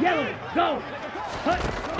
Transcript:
Yellow, go! Hut.